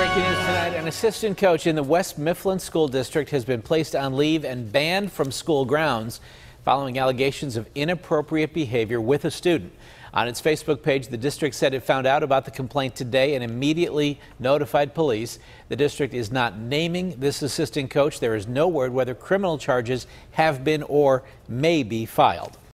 Breaking news tonight, an assistant coach in the West Mifflin School District has been placed on leave and banned from school grounds following allegations of inappropriate behavior with a student. On its Facebook page, the district said it found out about the complaint today and immediately notified police. The district is not naming this assistant coach. There is no word whether criminal charges have been or may be filed.